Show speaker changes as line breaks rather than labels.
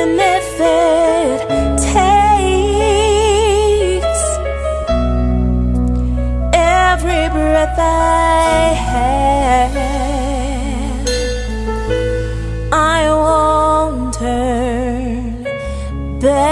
even if it takes every breath I have. I won't turn back.